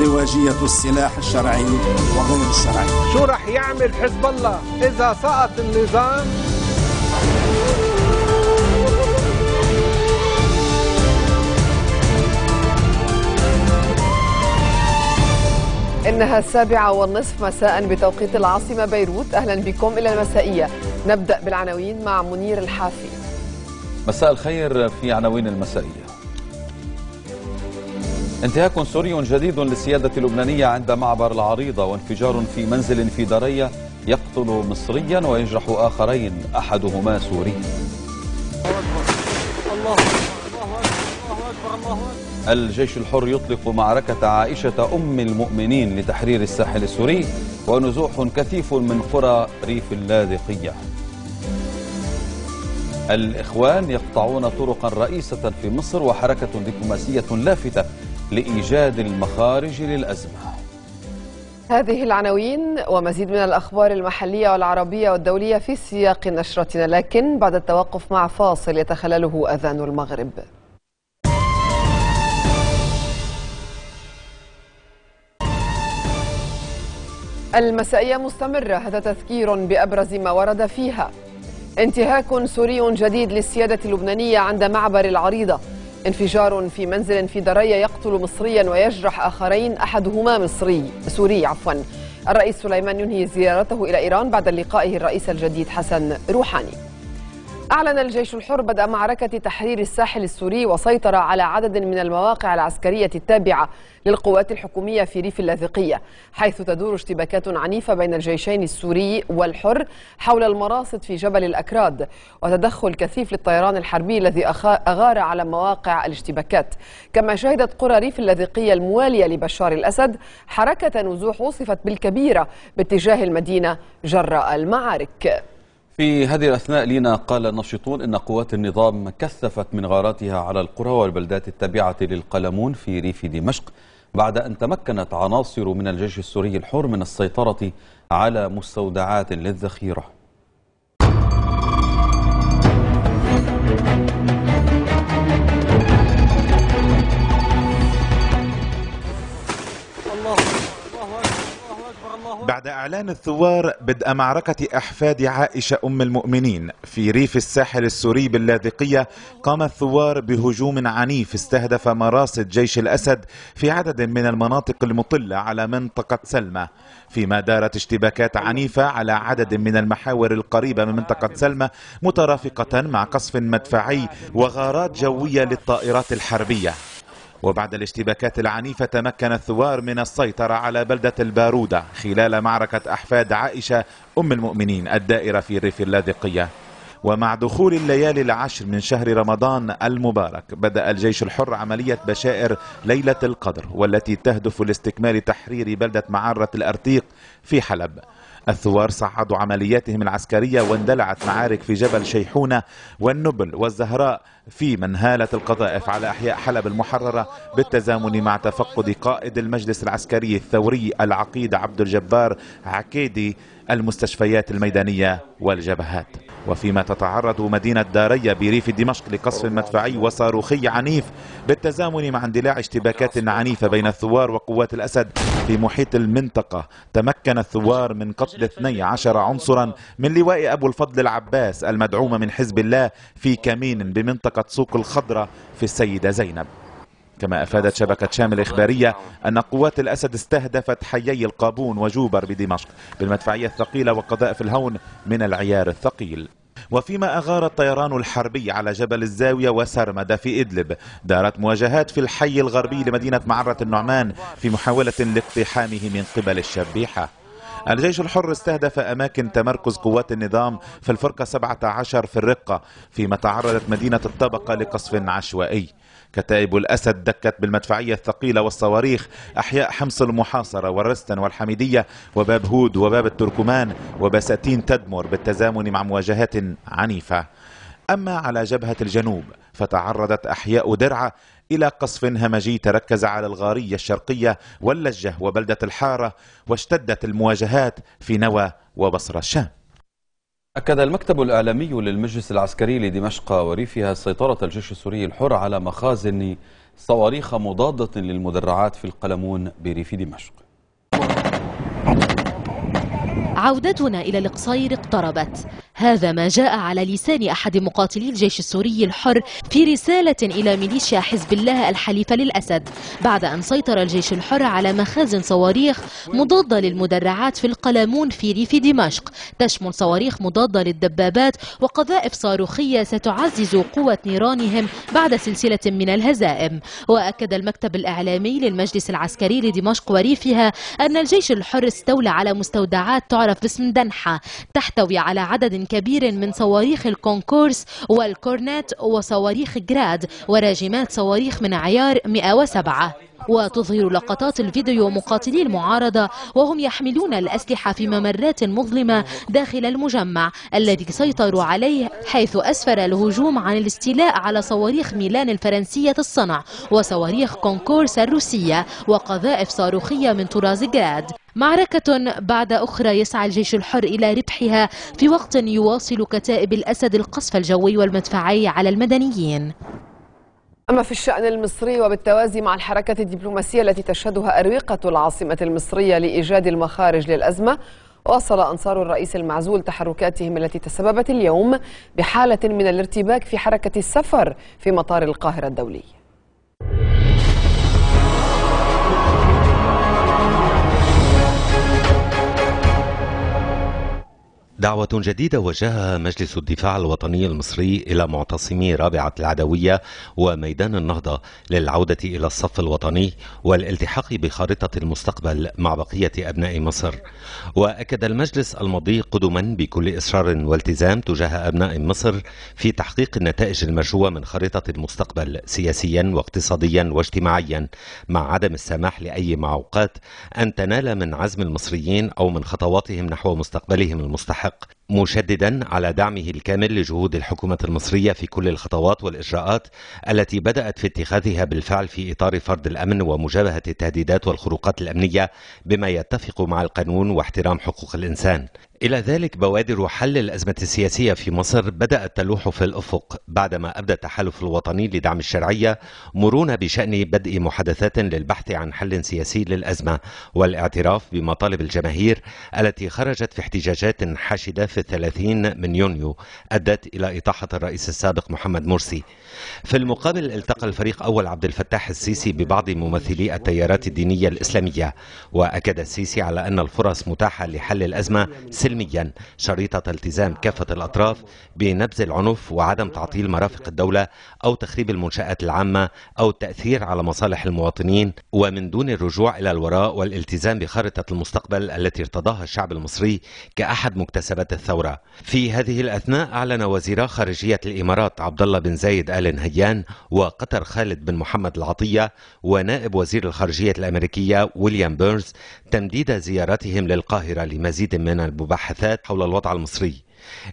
ازدواجية السلاح الشرعي وغير الشرعي. شو رح يعمل حزب الله إذا سقط النظام؟ إنها السابعة والنصف مساء بتوقيت العاصمة بيروت. أهلا بكم إلى المسائية. نبدأ بالعناوين مع منير الحافي. مساء الخير في عناوين المسائية. انتهاك سوري جديد للسيادة اللبنانية عند معبر العريضة وانفجار في منزل في درية يقتل مصريا ويجرح آخرين أحدهما سوري. الجيش الحر يطلق معركة عائشة أم المؤمنين لتحرير الساحل السوري ونزوح كثيف من قرى ريف اللاذقية. الإخوان يقطعون طرقا رئيسة في مصر وحركة دبلوماسية لافتة لإيجاد المخارج للأزمة. هذه العناوين ومزيد من الأخبار المحلية والعربية والدولية في سياق نشرتنا لكن بعد التوقف مع فاصل يتخلله أذان المغرب. المسائية مستمرة هذا تذكير بأبرز ما ورد فيها. انتهاك سوري جديد للسيادة اللبنانية عند معبر العريضة. انفجار في منزل في درية يقتل مصريا ويجرح آخرين أحدهما مصري سوري عفوا. الرئيس سليمان ينهي زيارته إلى إيران بعد لقائه الرئيس الجديد حسن روحاني. أعلن الجيش الحر بدء معركة تحرير الساحل السوري وسيطر على عدد من المواقع العسكرية التابعة للقوات الحكومية في ريف اللاذقية حيث تدور اشتباكات عنيفة بين الجيشين السوري والحر حول المراصد في جبل الأكراد وتدخل كثيف للطيران الحربي الذي أغار على مواقع الاشتباكات. كما شهدت قرى ريف اللاذقية الموالية لبشار الأسد حركة نزوح وصفت بالكبيرة باتجاه المدينة جراء المعارك. في هذه الأثناء لنا قال الناشطون إن قوات النظام كثفت من غاراتها على القرى والبلدات التابعة للقلمون في ريف دمشق بعد أن تمكنت عناصر من الجيش السوري الحر من السيطرة على مستودعات للذخيرة. بعد إعلان الثوار بدء معركة أحفاد عائشة أم المؤمنين في ريف الساحل السوري باللاذقية قام الثوار بهجوم عنيف استهدف مراصد جيش الأسد في عدد من المناطق المطلة على منطقة سلمى. فيما دارت اشتباكات عنيفة على عدد من المحاور القريبة من منطقة سلمى مترافقة مع قصف مدفعي وغارات جوية للطائرات الحربية. وبعد الاشتباكات العنيفة تمكن الثوار من السيطرة على بلدة البارودة خلال معركة أحفاد عائشة أم المؤمنين الدائرة في ريف اللاذقية. ومع دخول الليالي العشر من شهر رمضان المبارك بدأ الجيش الحر عملية بشائر ليلة القدر والتي تهدف لاستكمال تحرير بلدة معرة الأرتيق في حلب. الثوار صعدوا عملياتهم العسكرية واندلعت معارك في جبل شيحونة والنبل والزهراء في منهالة القذائف على أحياء حلب المحررة بالتزامن مع تفقد قائد المجلس العسكري الثوري العقيد عبد الجبار عكيدي المستشفيات الميدانية والجبهات. وفيما تتعرض مدينة دارية بريف دمشق لقصف مدفعي وصاروخي عنيف بالتزامن مع اندلاع اشتباكات عنيفة بين الثوار وقوات الأسد في محيط المنطقة. تمكن الثوار من قتل 12 عنصرا من لواء أبو الفضل العباس المدعوم من حزب الله في كمين بمنطقة سوق الخضرة في السيدة زينب. كما أفادت شبكة شام الإخبارية أن قوات الأسد استهدفت حيي القابون وجوبر بدمشق بالمدفعية الثقيلة وقذائف الهون من العيار الثقيل. وفيما أغار الطيران الحربي على جبل الزاوية وسرمدة في إدلب دارت مواجهات في الحي الغربي لمدينة معرة النعمان في محاولة لاقتحامه من قبل الشبيحة. الجيش الحر استهدف أماكن تمركز قوات النظام في الفرقة 17 في الرقة فيما تعرضت مدينة الطبقة لقصف عشوائي. كتائب الأسد دكت بالمدفعية الثقيلة والصواريخ أحياء حمص المحاصرة والرستن والحميدية وباب هود وباب التركمان وبساتين تدمر بالتزامن مع مواجهات عنيفة. أما على جبهة الجنوب فتعرضت أحياء درعا إلى قصف همجي تركز على الغارية الشرقية واللجة وبلدة الحارة واشتدت المواجهات في نوى وبصرة الشام. أكد المكتب الإعلامي للمجلس العسكري لدمشق وريفها سيطرة الجيش السوري الحر على مخازن صواريخ مضادة للمدرعات في القلمون بريف دمشق. عودتنا إلى القصير اقتربت. هذا ما جاء على لسان أحد مقاتلي الجيش السوري الحر في رسالة إلى ميليشيا حزب الله الحليفة للأسد بعد أن سيطر الجيش الحر على مخازن صواريخ مضادة للمدرعات في القلمون في ريف دمشق. تشمل صواريخ مضادة للدبابات وقذائف صاروخية ستعزز قوة نيرانهم بعد سلسلة من الهزائم. وأكد المكتب الإعلامي للمجلس العسكري لدمشق وريفها أن الجيش الحر استولى على مستودعات تعرف باسم دنحة تحتوي على عدد كبير من صواريخ الكونكورس والكورنيت وصواريخ جراد وراجمات صواريخ من عيار 107 وتظهر لقطات الفيديو مقاتلي المعارضة وهم يحملون الأسلحة في ممرات مظلمة داخل المجمع الذي سيطروا عليه حيث أسفر الهجوم عن الاستيلاء على صواريخ ميلان الفرنسية الصنع وصواريخ كونكورس الروسية وقذائف صاروخية من طراز جراد. معركة بعد أخرى يسعى الجيش الحر إلى ربحها في وقت يواصل كتائب الأسد القصف الجوي والمدفعي على المدنيين. أما في الشأن المصري وبالتوازي مع الحركة الدبلوماسية التي تشهدها أروقة العاصمة المصرية لإيجاد المخارج للأزمة واصل أنصار الرئيس المعزول تحركاتهم التي تسببت اليوم بحالة من الارتباك في حركة السفر في مطار القاهرة الدولي. دعوة جديدة وجهها مجلس الدفاع الوطني المصري إلى معتصمي رابعة العدوية وميدان النهضة للعودة إلى الصف الوطني والالتحاق بخارطة المستقبل مع بقية أبناء مصر. وأكد المجلس المضي قدما بكل إصرار والتزام تجاه أبناء مصر في تحقيق النتائج المرجوة من خارطة المستقبل سياسيا واقتصاديا واجتماعيا مع عدم السماح لأي معوقات أن تنال من عزم المصريين أو من خطواتهم نحو مستقبلهم المستحق. الحق مشددا على دعمه الكامل لجهود الحكومة المصرية في كل الخطوات والإجراءات التي بدأت في اتخاذها بالفعل في إطار فرض الأمن ومجابهة التهديدات والخروقات الأمنية بما يتفق مع القانون واحترام حقوق الإنسان. إلى ذلك بوادر حل الأزمة السياسية في مصر بدأت تلوح في الأفق بعدما أبدى التحالف الوطني لدعم الشرعية مرونة بشأن بدء محادثات للبحث عن حل سياسي للأزمة والاعتراف بمطالب الجماهير التي خرجت في احتجاجات حاشدة في الثلاثين من يونيو أدت إلى إطاحة الرئيس السابق محمد مرسي. في المقابل التقى الفريق أول عبد الفتاح السيسي ببعض ممثلي التيارات الدينية الإسلامية وأكد السيسي على أن الفرص متاحة لحل الأزمة سلميا شريطة التزام كافة الأطراف بنبذ العنف وعدم تعطيل مرافق الدولة أو تخريب المنشآت العامة أو التأثير على مصالح المواطنين. ومن دون الرجوع إلى الوراء والالتزام بخارطة المستقبل التي ارتضاها الشعب المصري كأحد مكتسبات الثورة في هذه الأثناء أعلن وزيرا خارجية الإمارات عبد الله بن زايد آل نهيان وقطر خالد بن محمد العطية ونائب وزير الخارجية الأمريكية ويليام بيرنز تمديد زيارتهم للقاهرة لمزيد من المباحثات حول الوضع المصري.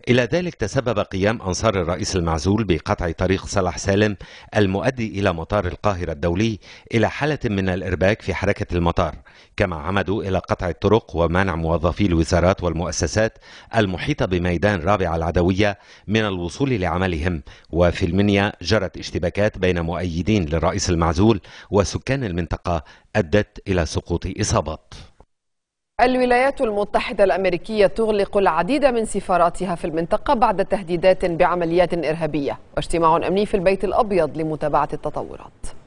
إلى ذلك تسبب قيام أنصار الرئيس المعزول بقطع طريق صلاح سالم المؤدي إلى مطار القاهرة الدولي إلى حالة من الإرباك في حركة المطار كما عمدوا إلى قطع الطرق ومنع موظفي الوزارات والمؤسسات المحيطة بميدان رابع العدوية من الوصول لعملهم وفي المنيا جرت اشتباكات بين مؤيدين للرئيس المعزول وسكان المنطقة أدت إلى سقوط إصابات. الولايات المتحدة الأمريكية تغلق العديد من سفاراتها في المنطقة بعد تهديدات بعمليات إرهابية واجتماع أمني في البيت الأبيض لمتابعة التطورات.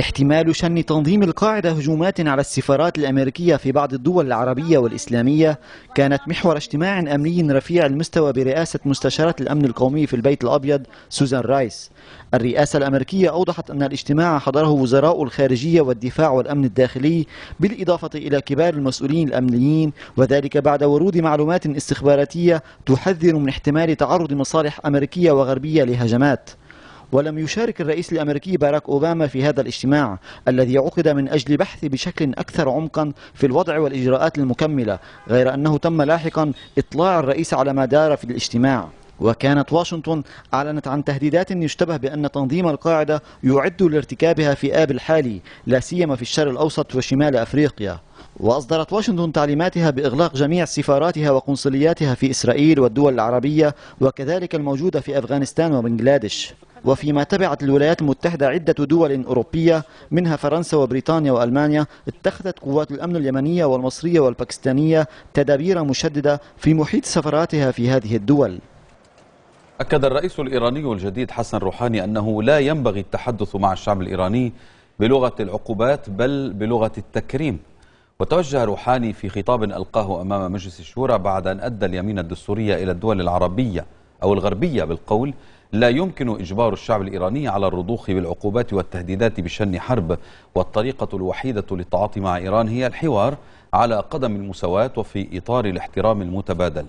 احتمال شن تنظيم القاعدة هجومات على السفارات الأمريكية في بعض الدول العربية والإسلامية كانت محور اجتماع أمني رفيع المستوى برئاسة مستشارة الأمن القومي في البيت الأبيض سوزان رايس. الرئاسة الأمريكية أوضحت أن الاجتماع حضره وزراء الخارجية والدفاع والأمن الداخلي بالإضافة إلى كبار المسؤولين الأمنيين وذلك بعد ورود معلومات استخباراتية تحذر من احتمال تعرض مصالح أمريكية وغربية لهجمات. ولم يشارك الرئيس الأمريكي باراك أوباما في هذا الاجتماع الذي عقد من أجل بحث بشكل أكثر عمقا في الوضع والإجراءات المكملة غير أنه تم لاحقا إطلاع الرئيس على ما دار في الاجتماع. وكانت واشنطن أعلنت عن تهديدات يشتبه بأن تنظيم القاعدة يعد لارتكابها في آب الحالي لا سيما في الشرق الأوسط وشمال أفريقيا. وأصدرت واشنطن تعليماتها بإغلاق جميع سفاراتها وقنصلياتها في إسرائيل والدول العربية وكذلك الموجودة في أفغانستان وبنغلاديش. وفيما تبعت الولايات المتحدة عدة دول أوروبية منها فرنسا وبريطانيا وألمانيا اتخذت قوات الأمن اليمنية والمصرية والباكستانية تدابير مشددة في محيط سفراتها في هذه الدول. أكد الرئيس الإيراني الجديد حسن روحاني أنه لا ينبغي التحدث مع الشعب الإيراني بلغة العقوبات بل بلغة التكريم. وتوجه روحاني في خطاب ألقاه أمام مجلس الشورى بعد أن أدى اليمين الدستورية إلى الدول العربية أو الغربية بالقول لا يمكن إجبار الشعب الإيراني على الرضوخ بالعقوبات والتهديدات بشن حرب والطريقة الوحيدة للتعاطي مع إيران هي الحوار على قدم المساواة وفي إطار الاحترام المتبادل.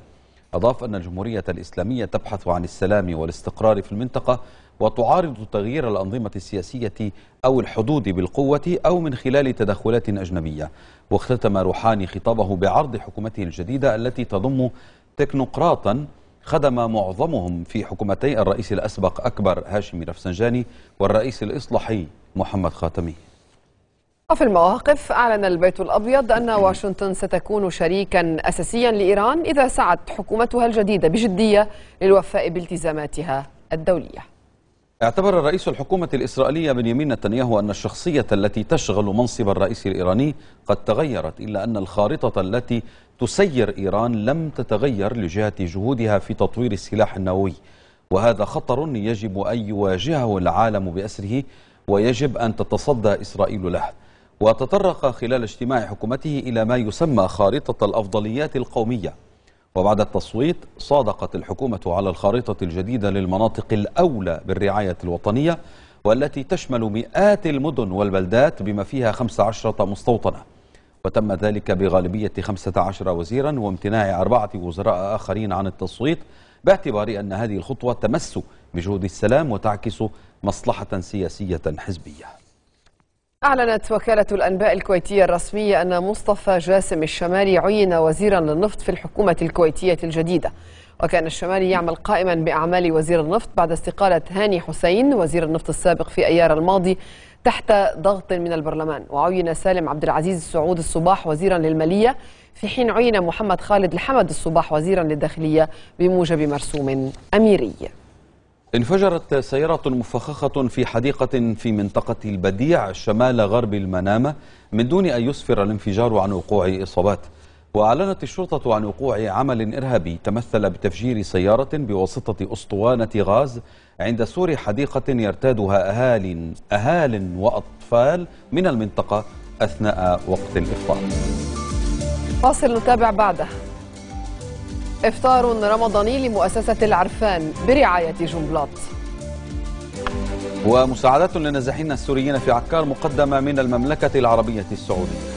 أضاف أن الجمهورية الإسلامية تبحث عن السلام والاستقرار في المنطقة وتعارض تغيير الأنظمة السياسية أو الحدود بالقوة أو من خلال تدخلات أجنبية. واختتم روحاني خطابه بعرض حكومته الجديدة التي تضم تكنوقراطا خدم معظمهم في حكومتي الرئيس الأسبق أكبر هاشمي رفسنجاني والرئيس الإصلاحي محمد خاتمي. وفي المواقف أعلن البيت الأبيض أن واشنطن ستكون شريكا أساسيا لإيران إذا سعت حكومتها الجديدة بجدية للوفاء بالتزاماتها الدولية. اعتبر رئيس الحكومة الإسرائيلية بنيامين نتنياهو أن الشخصية التي تشغل منصب الرئيس الإيراني قد تغيرت إلا أن الخارطة التي تسير إيران لم تتغير لجهة جهودها في تطوير السلاح النووي. وهذا خطر يجب أن يواجهه العالم بأسره ويجب أن تتصدى إسرائيل له. وتطرق خلال اجتماع حكومته إلى ما يسمى خارطة الأفضليات القومية. وبعد التصويت صادقت الحكومة على الخارطة الجديدة للمناطق الأولى بالرعاية الوطنية والتي تشمل مئات المدن والبلدات بما فيها 15 مستوطنة. وتم ذلك بغالبية 15 وزيرا وامتناع أربعة وزراء آخرين عن التصويت باعتبار أن هذه الخطوة تمس بجهود السلام وتعكس مصلحة سياسية حزبية. أعلنت وكالة الأنباء الكويتية الرسمية أن مصطفى جاسم الشمالي عين وزيرا للنفط في الحكومة الكويتية الجديدة. وكان الشمالي يعمل قائما بأعمال وزير النفط بعد استقالة هاني حسين وزير النفط السابق في أيار الماضي تحت ضغط من البرلمان. وعين سالم عبد العزيز السعود الصباح وزيرا للمالية. في حين عين محمد خالد الحمد الصباح وزيرا للداخلية بموجب مرسوم أميري. انفجرت سيارة مفخخة في حديقة في منطقة البديع شمال غرب المنامة من دون أن يسفر الانفجار عن وقوع إصابات. وأعلنت الشرطة عن وقوع عمل إرهابي تمثل بتفجير سيارة بواسطة أسطوانة غاز عند سور حديقة يرتادها أهال أهال وأطفال من المنطقة أثناء وقت الإفطار. فاصل نتابع بعده. إفطار رمضاني لمؤسسة العرفان برعاية جنبلاط ومساعدات للنازحين السوريين في عكار مقدمة من المملكة العربية السعودية.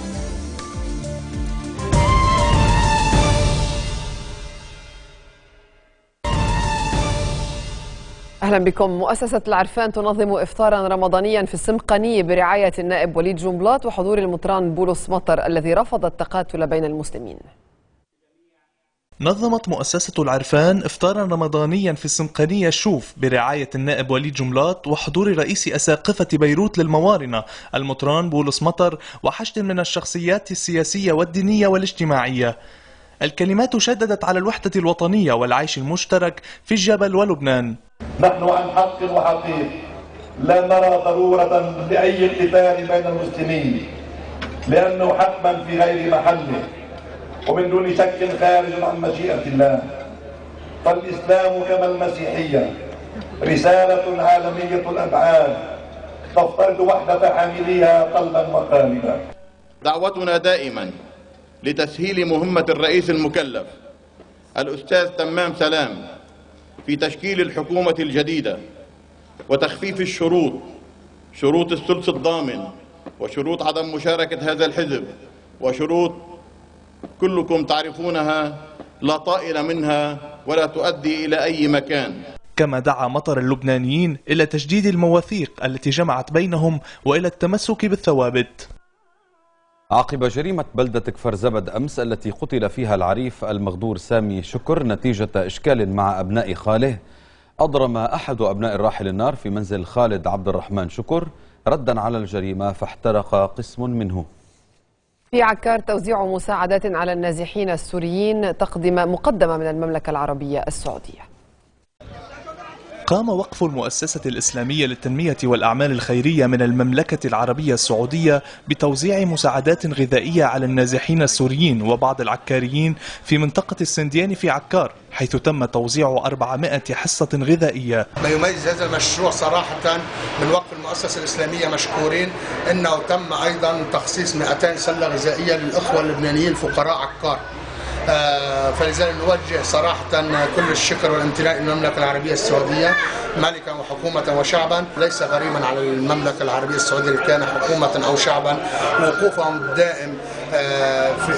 أهلا بكم. مؤسسة العرفان تنظم إفطارا رمضانيا في السمقانية برعاية النائب وليد جنبلاط وحضور المطران بولس مطر الذي رفض التقاتل بين المسلمين. نظمت مؤسسة العرفان إفطارا رمضانيا في السمقانية الشوف برعاية النائب وليد جملات وحضور رئيس أساقفة بيروت للموارنة المطران بولس مطر وحشد من الشخصيات السياسية والدينية والاجتماعية. الكلمات شددت على الوحدة الوطنية والعيش المشترك في الجبل ولبنان. نحن عن حق وحقيق لا نرى ضرورة لأي قتال بين المسلمين لأنه حتما في غير محله. ومن دون شك خارج عن مشيئة الله فالإسلام كما المسيحية رسالة عالمية الأبعاد تفترض وحدة حامليها قلبا وقالبا. دعوتنا دائما لتسهيل مهمة الرئيس المكلف الأستاذ تمام سلام في تشكيل الحكومة الجديدة وتخفيف الشروط شروط الثلث الضامن وشروط عدم مشاركة هذا الحزب وشروط كلكم تعرفونها لا طائل منها ولا تؤدي إلى أي مكان. كما دعا مطر اللبنانيين إلى تجديد المواثيق التي جمعت بينهم وإلى التمسك بالثوابت. عقب جريمة بلدة كفر زبد أمس التي قتل فيها العريف المغدور سامي شكر نتيجة إشكال مع أبناء خاله أضرم أحد أبناء الراحل النار في منزل خالد عبد الرحمن شكر ردا على الجريمة فاحترق قسم منه. في عكار توزيع مساعدات على النازحين السوريين تقدم مقدمة من المملكة العربية السعودية. قام وقف المؤسسة الإسلامية للتنمية والأعمال الخيرية من المملكة العربية السعودية بتوزيع مساعدات غذائية على النازحين السوريين وبعض العكاريين في منطقة السنديان في عكار حيث تم توزيع 400 حصة غذائية. ما يميز هذا المشروع صراحة من وقف المؤسسة الإسلامية مشكورين أنه تم أيضا تخصيص 200 سلة غذائية للأخوة اللبنانيين فقراء عكار. فلذلك نوجه صراحة كل الشكر والامتنان للمملكة العربية السعودية ملكا وحكومة وشعبا. ليس غريبا على المملكة العربية السعودية اللي كان حكومة أو شعبا وقوفهم الدائم آه، في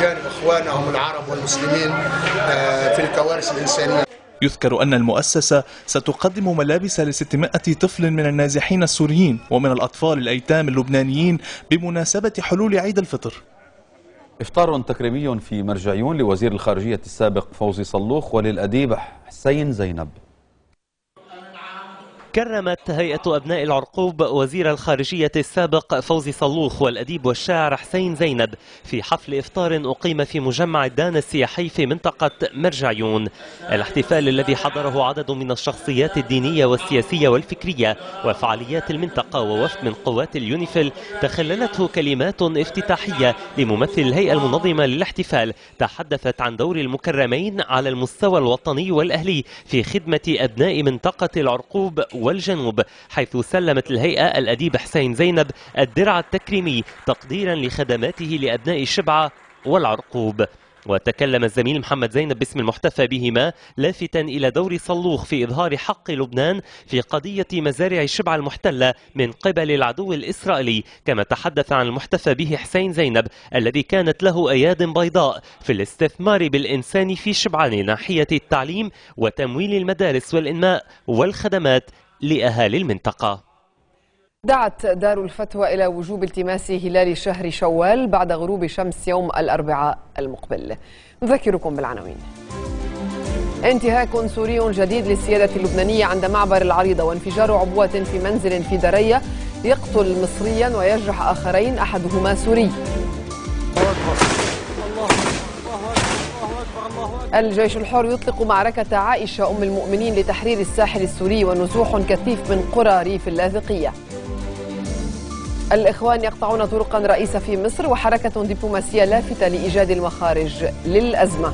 جانب إخوانهم العرب والمسلمين آه، في الكوارث الإنسانية. يذكر أن المؤسسة ستقدم ملابس ل 600 طفل من النازحين السوريين ومن الأطفال الأيتام اللبنانيين بمناسبة حلول عيد الفطر. إفطار تكريمي في مرجعيون لوزير الخارجية السابق فوزي صلوخ وللأديب حسين زينب. كرمت هيئة أبناء العرقوب وزير الخارجية السابق فوزي صلوخ والأديب والشاعر حسين زينب في حفل إفطار أقيم في مجمع الدان السياحي في منطقة مرجعيون. الاحتفال الذي حضره عدد من الشخصيات الدينية والسياسية والفكرية وفعاليات المنطقة ووفد من قوات اليونيفيل تخللته كلمات افتتاحية لممثل الهيئة المنظمة للاحتفال. تحدثت عن دور المكرمين على المستوى الوطني والأهلي في خدمة أبناء منطقة العرقوب والجنوب حيث سلمت الهيئة الأديب حسين زينب الدرع التكريمي تقديرا لخدماته لأبناء شبعة والعرقوب. وتكلم الزميل محمد زينب باسم المحتفى بهما لافتا إلى دور صلوخ في إظهار حق لبنان في قضية مزارع شبع المحتلة من قبل العدو الإسرائيلي كما تحدث عن المحتفى به حسين زينب الذي كانت له أياد بيضاء في الاستثمار بالإنسان في شبعان ناحية التعليم وتمويل المدارس والإنماء والخدمات لأهالي المنطقة. دعت دار الفتوى إلى وجوب التماس هلال شهر شوال بعد غروب شمس يوم الأربعاء المقبل. نذكركم بالعناوين. انتهاك سوري جديد للسيادة اللبنانية عند معبر العريضة وانفجار عبوة في منزل في درية. يقتل مصريا ويجرح آخرين أحدهما سوري. الجيش الحر يطلق معركة عائشة أم المؤمنين لتحرير الساحل السوري ونزوح كثيف من قرى ريف اللاذقية. الإخوان يقطعون طرقا رئيسة في مصر وحركة دبلوماسية لافتة لإيجاد المخارج للأزمة.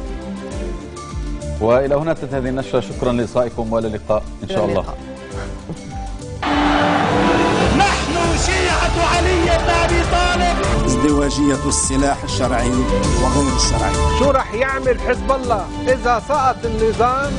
وإلى هنا تنتهي هذه النشرة. شكرا لإصغائكم وإلى اللقاء إن شاء الله. نحن شيعة علي بن أبي طالب ازدواجية السلاح الشرعي وغير الشرعي. شو رح يعمل حزب الله إذا سقط النظام؟